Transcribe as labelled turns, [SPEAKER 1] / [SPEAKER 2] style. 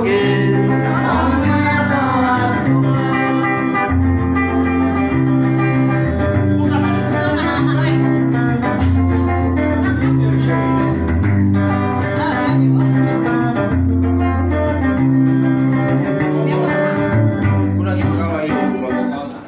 [SPEAKER 1] again.